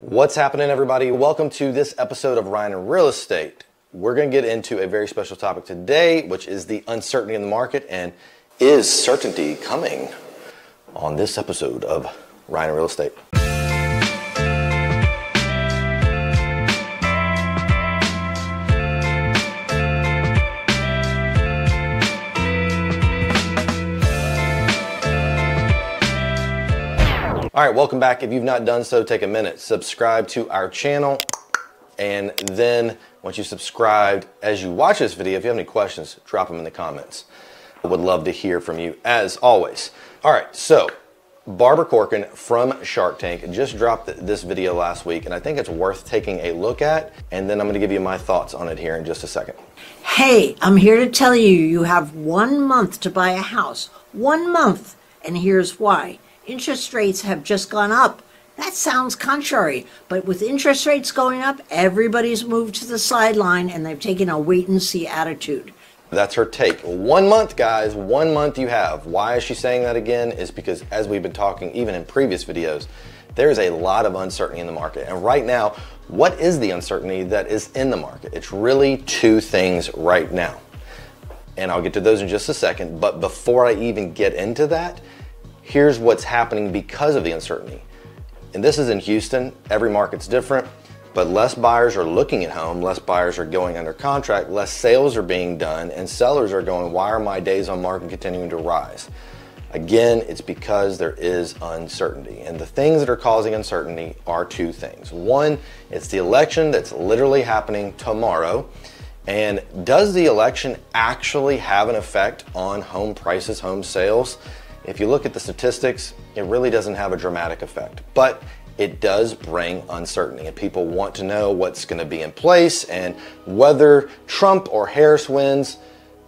What's happening, everybody? Welcome to this episode of Ryan and Real Estate. We're going to get into a very special topic today, which is the uncertainty in the market and is certainty coming on this episode of Ryan and Real Estate. All right, welcome back. If you've not done so, take a minute, subscribe to our channel, and then once you subscribed, as you watch this video, if you have any questions, drop them in the comments. I would love to hear from you as always. All right, so Barbara Corcoran from Shark Tank just dropped this video last week, and I think it's worth taking a look at. And then I'm going to give you my thoughts on it here in just a second. Hey, I'm here to tell you you have one month to buy a house. One month. And here's why interest rates have just gone up. That sounds contrary, but with interest rates going up, everybody's moved to the sideline and they've taken a wait and see attitude. That's her take. One month, guys, one month you have. Why is she saying that again? Is because, as we've been talking even in previous videos, there's a lot of uncertainty in the market. And right now, what is the uncertainty that is in the market? It's really two things right now. And I'll get to those in just a second. But before I even get into that, here's what's happening because of the uncertainty. And this is in Houston. Every market's different, but less buyers are looking at home, less buyers are going under contract, less sales are being done, and sellers are going, why are my days on market continuing to rise? Again, it's because there is uncertainty. And the things that are causing uncertainty are two things. One, it's the election that's literally happening tomorrow. And does the election actually have an effect on home prices, home sales? If you look at the statistics, it really doesn't have a dramatic effect, but it does bring uncertainty and people want to know what's going to be in place and whether Trump or Harris wins.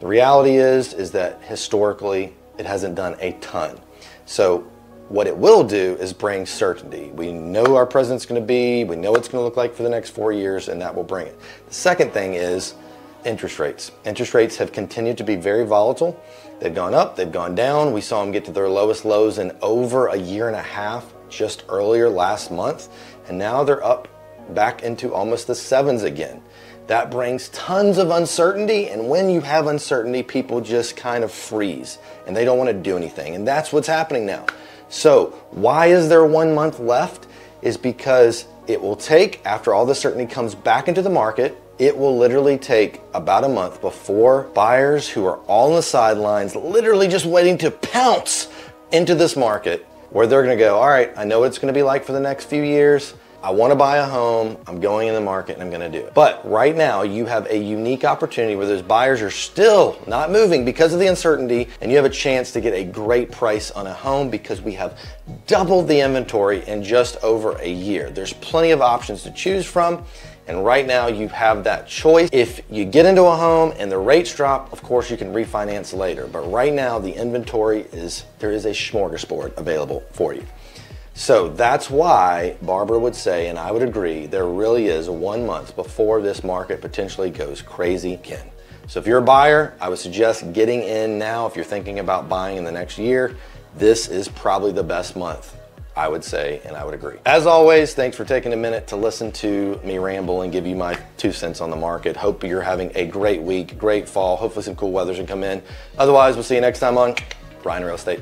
The reality is is that historically it hasn't done a ton. So what it will do is bring certainty. We know our president's going to be, we know what it's going to look like for the next 4 years and that will bring it. The second thing is interest rates. Interest rates have continued to be very volatile. They've gone up, they've gone down. We saw them get to their lowest lows in over a year and a half just earlier last month, and now they're up back into almost the sevens again. That brings tons of uncertainty, and when you have uncertainty, people just kind of freeze and they don't want to do anything. And that's what's happening now. So, why is there one month left? Is because it will take, after all the certainty comes back into the market, it will literally take about a month before buyers who are all on the sidelines, literally just waiting to pounce into this market, where they're gonna go, all right, I know what it's gonna be like for the next few years. I want to buy a home, I'm going in the market and I'm going to do it. But right now, you have a unique opportunity where those buyers are still not moving because of the uncertainty, and you have a chance to get a great price on a home because we have doubled the inventory in just over a year. There's plenty of options to choose from. And right now you have that choice. If you get into a home and the rates drop, of course you can refinance later. But right now the inventory is, there is a smorgasbord available for you. So that's why Barbara would say, and I would agree, there really is one month before this market potentially goes crazy again. So if you're a buyer, I would suggest getting in now. If you're thinking about buying in the next year, this is probably the best month. I would say, and I would agree. As always, thanks for taking a minute to listen to me ramble and give you my two cents on the market. Hope you're having a great week, great fall. Hopefully some cool weather's gonna come in. Otherwise, we'll see you next time on Ryan Real Estate.